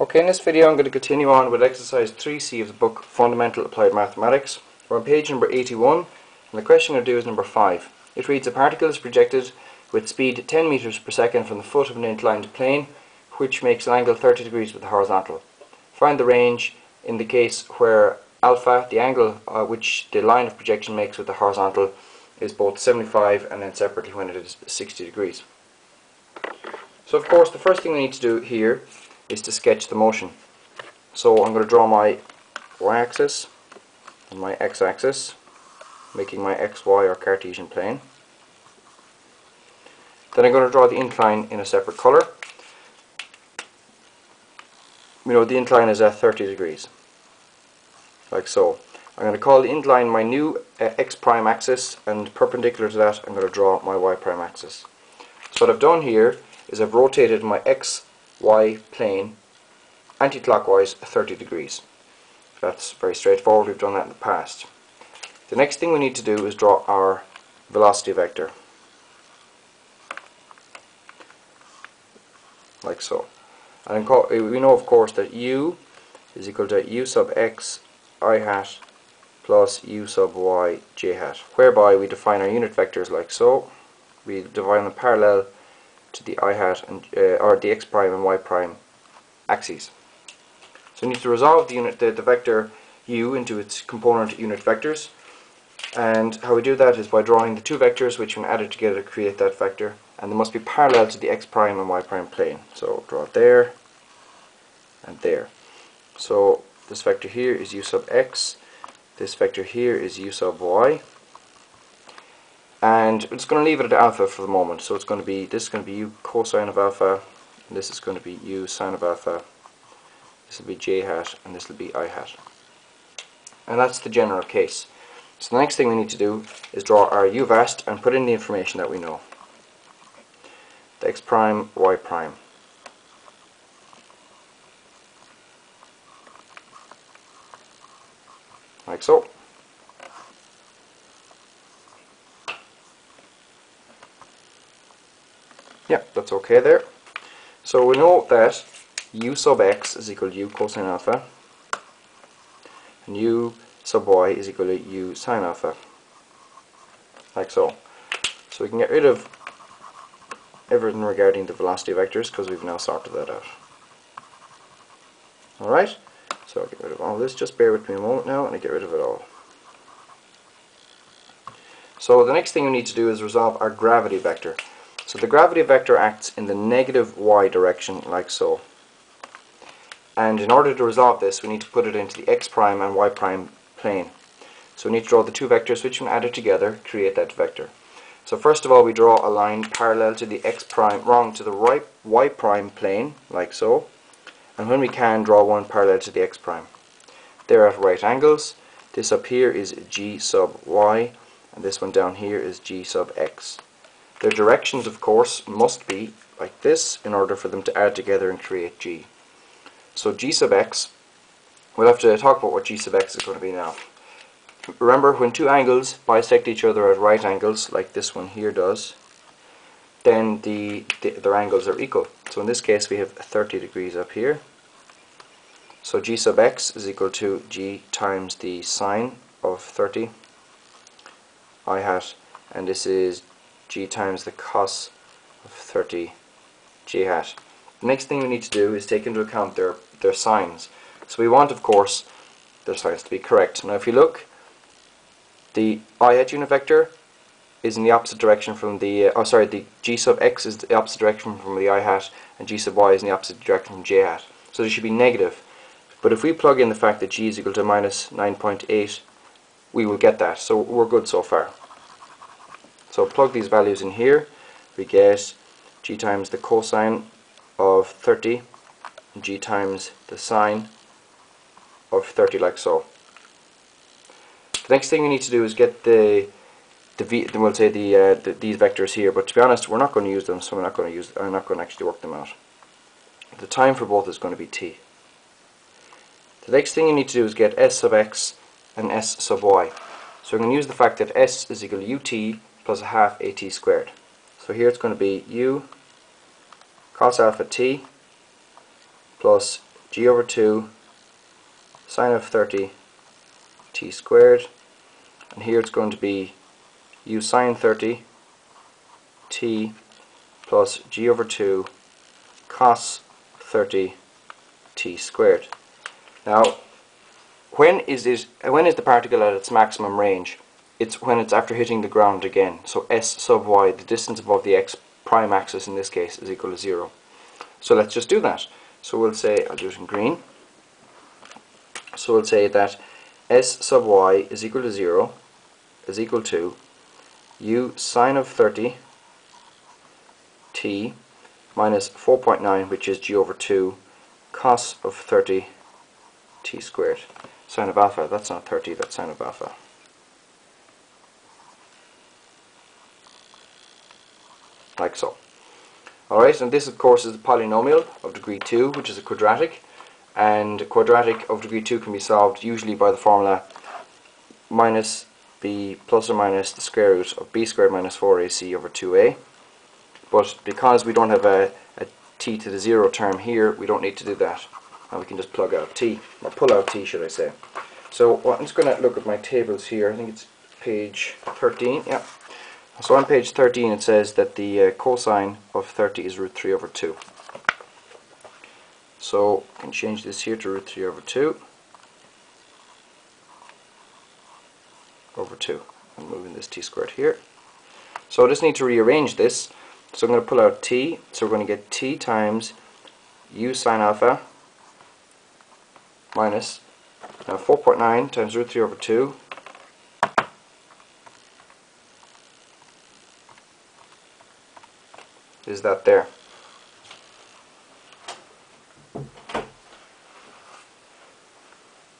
Okay, in this video I'm going to continue on with exercise 3c of the book Fundamental Applied Mathematics. We're on page number 81 and the question I'm going to do is number 5. It reads a particle is projected with speed 10 meters per second from the foot of an inclined plane which makes an angle 30 degrees with the horizontal. Find the range in the case where alpha, the angle uh, which the line of projection makes with the horizontal, is both 75 and then separately when it is 60 degrees. So of course the first thing we need to do here is to sketch the motion. So I'm going to draw my y-axis and my x-axis, making my xy or Cartesian plane. Then I'm going to draw the incline in a separate colour. You know the incline is at 30 degrees, like so. I'm going to call the incline my new uh, x prime axis and perpendicular to that I'm going to draw my y prime axis. So what I've done here is I've rotated my x y plane anti-clockwise 30 degrees. That's very straightforward, we've done that in the past. The next thing we need to do is draw our velocity vector. Like so. And we know of course that u is equal to u sub x i hat plus u sub y j hat, whereby we define our unit vectors like so. We define them parallel to the i hat and uh, or the x prime and y prime axes. So we need to resolve the unit the, the vector u into its component unit vectors. And how we do that is by drawing the two vectors which when added together create that vector and they must be parallel to the x prime and y prime plane. So draw there and there. So this vector here is u sub x, this vector here is u sub y, and we're going to leave it at alpha for the moment. So it's going to be this is going to be u cosine of alpha. This is going to be u sine of alpha. This will be j hat and this will be i hat and that's the general case. So the next thing we need to do is draw our u vast and put in the information that we know. The x prime y prime. Like so Yeah, that's okay there. So we know that u sub x is equal to u cosine alpha and u sub y is equal to u sine alpha like so. So we can get rid of everything regarding the velocity vectors because we've now sorted that out. Alright, so I'll get rid of all this. Just bear with me a moment now and I get rid of it all. So the next thing we need to do is resolve our gravity vector. So the gravity vector acts in the negative y direction like so. And in order to resolve this we need to put it into the x prime and y prime plane. So we need to draw the two vectors which when added together create that vector. So first of all we draw a line parallel to the x prime, wrong, to the right y prime plane like so. And when we can draw one parallel to the x prime. They're at right angles. This up here is g sub y and this one down here is g sub x. Their directions, of course, must be like this in order for them to add together and create G. So G sub x, we'll have to talk about what G sub x is going to be now. Remember, when two angles bisect each other at right angles, like this one here does, then the, the, their angles are equal. So in this case we have 30 degrees up here. So G sub x is equal to G times the sine of 30 i hat and this is g times the cos of 30 g hat. The next thing we need to do is take into account their, their signs. So we want, of course, their signs to be correct. Now if you look, the i hat unit vector is in the opposite direction from the, uh, oh sorry, the g sub x is the opposite direction from the i hat, and g sub y is in the opposite direction from j hat. So they should be negative. But if we plug in the fact that g is equal to minus 9.8, we will get that. So we're good so far. So plug these values in here, we get g times the cosine of 30, g times the sine of 30 like so. The next thing we need to do is get the the v, then we'll say the, uh, the, these vectors here, but to be honest, we're not going to use them, so we're not going to use. I'm not going to actually work them out. The time for both is going to be t. The next thing you need to do is get s sub x and s sub y. So we're going to use the fact that s is equal to ut plus a half at squared. So here it's going to be u cos alpha t plus g over 2 sine of 30 t squared and here it's going to be u sine 30 t plus g over 2 cos 30 t squared. Now when is it when is the particle at its maximum range? It's when it's after hitting the ground again. So s sub y, the distance above the x prime axis in this case, is equal to 0. So let's just do that. So we'll say, I'll do it in green. So we'll say that s sub y is equal to 0 is equal to u sine of 30 t minus 4.9 which is g over 2 cos of 30 t squared sine of alpha that's not 30 that's sine of alpha like so. Alright and this of course is a polynomial of degree 2 which is a quadratic. And a quadratic of degree 2 can be solved usually by the formula minus b plus or minus the square root of b squared minus 4ac over 2a but because we don't have a, a t to the 0 term here we don't need to do that. And we can just plug out t or pull out t should I say. So well, I'm just going to look at my tables here. I think it's page 13 yeah so on page 13 it says that the uh, cosine of 30 is root 3 over 2 so I can change this here to root 3 over 2 over 2. I'm moving this t squared here. So I just need to rearrange this. So I'm going to pull out t. So we're going to get t times u sine alpha minus now 4.9 times root 3 over 2 is that there.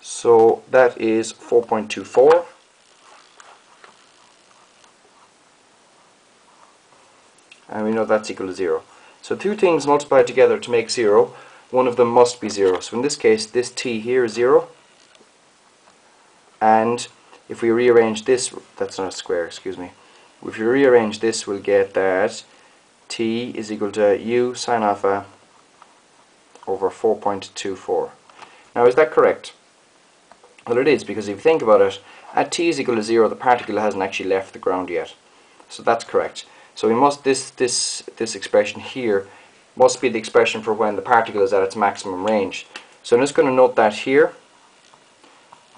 So that is 4.24. And we know that's equal to 0. So two things multiplied together to make 0. One of them must be 0. So in this case, this t here is 0. And if we rearrange this, that's not a square, excuse me. If we rearrange this, we'll get that t is equal to u sine alpha over 4.24. Now is that correct? Well it is because if you think about it, at t is equal to 0 the particle hasn't actually left the ground yet. So that's correct. So we must this this this expression here must be the expression for when the particle is at its maximum range. So I'm just going to note that here.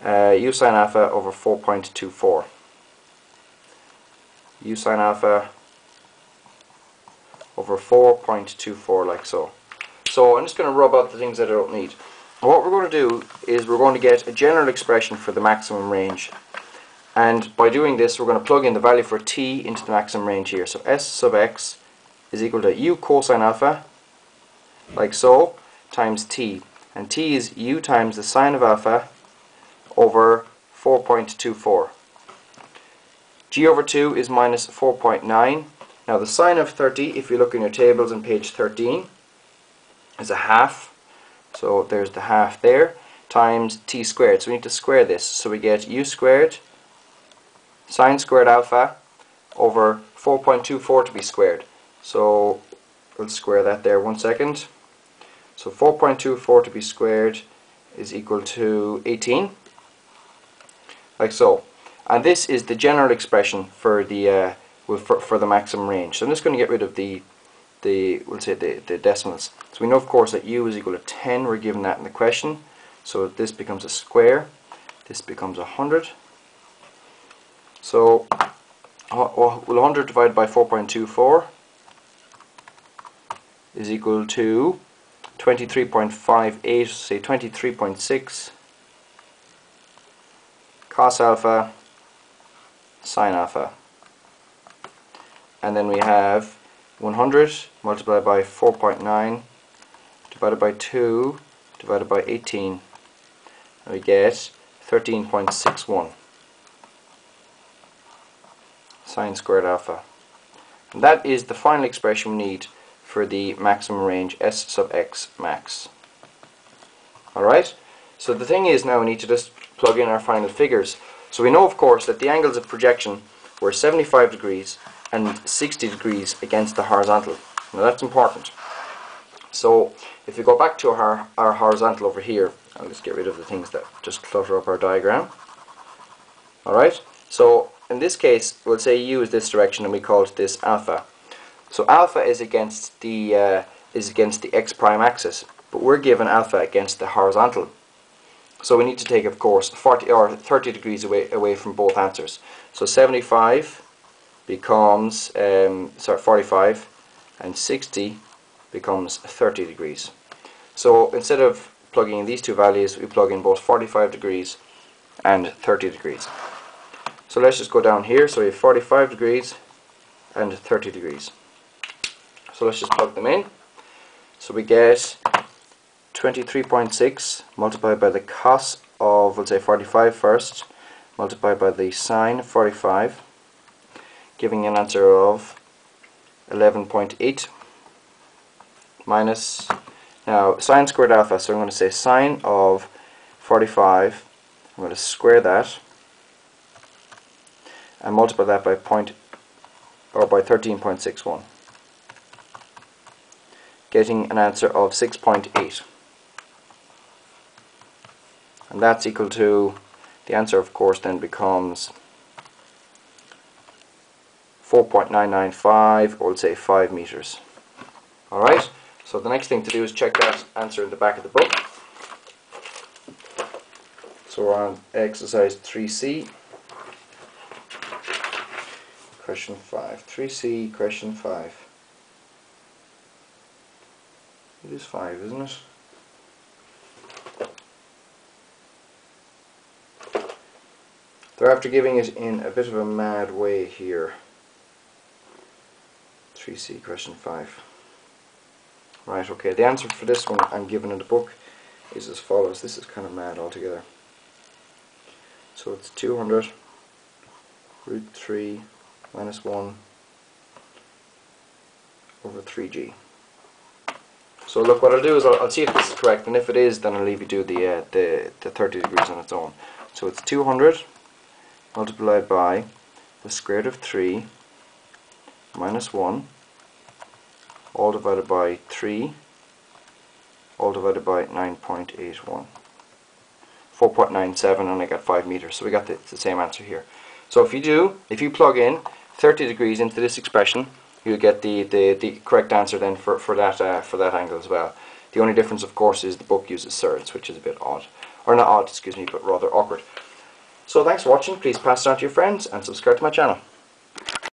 Uh, u sine alpha over 4.24. u sine alpha over 4.24 like so. So I'm just going to rub out the things that I don't need. What we're going to do is we're going to get a general expression for the maximum range. And by doing this we're going to plug in the value for t into the maximum range here. So s sub x is equal to u cosine alpha like so times t. And t is u times the sine of alpha over 4.24 g over 2 is minus 4.9 now the sine of 30 if you look in your tables on page 13 is a half so there's the half there times t squared. So we need to square this. So we get u squared sine squared alpha over 4.24 to be squared. So we'll square that there one second. So 4.24 to be squared is equal to 18 like so and this is the general expression for the uh, for, for the maximum range so I'm just going to get rid of the the we'll say the, the decimals. So we know of course that u is equal to 10, we're given that in the question. So this becomes a square, this becomes 100. So uh, well, 100 divided by 4.24 is equal to 23.58, say 23.6 cos alpha sine alpha. And then we have 100 multiplied by 4.9 divided by 2 divided by 18 and we get 13.61 sine squared alpha. And that is the final expression we need for the maximum range s sub x max. Alright so the thing is now we need to just plug in our final figures. So we know of course that the angles of projection were 75 degrees and 60 degrees against the horizontal. Now that's important. So if we go back to our, our horizontal over here, I'll just get rid of the things that just clutter up our diagram. Alright, so in this case, we'll say u is this direction and we call it this alpha. So alpha is against the uh, is against the x prime axis, but we're given alpha against the horizontal. So we need to take, of course, 40 or 30 degrees away away from both answers. So 75 becomes um, sorry 45, and 60 becomes 30 degrees. So instead of plugging in these two values, we plug in both 45 degrees and 30 degrees. So let's just go down here. So we have 45 degrees and 30 degrees. So let's just plug them in. So we get 23.6 multiplied by the cos of, let's say 45 first, multiplied by the sine 45, giving an answer of 11.8 minus, now sine squared alpha, so I'm going to say sine of 45, I'm going to square that and multiply that by point or by 13.61 getting an answer of 6.8 and that's equal to the answer of course then becomes 4.995 or we'll say 5 meters. Alright so the next thing to do is check that answer in the back of the book. So we're on exercise 3c question 5 3c question 5 it is 5 isn't it? They're after giving it in a bit of a mad way here. 3C question 5. Right, okay, the answer for this one I'm given in the book is as follows. This is kind of mad altogether. So it's 200 root 3 minus 1 over 3g. So look, what I'll do is I'll, I'll, see if this is correct, and if it is, then I'll leave you do the, uh, the, the 30 degrees on its own. So it's 200 multiplied by the square root of 3 minus 1 all divided by 3 all divided by 9.81 4.97 and I got 5 meters so we got the, the, same answer here. So if you do if you plug in 30 degrees into this expression you'll get the, the, the correct answer then for, for that uh, for that angle as well. The only difference of course is the book uses surds which is a bit odd. Or not odd excuse me but rather awkward. So thanks for watching, please pass it on to your friends and subscribe to my channel.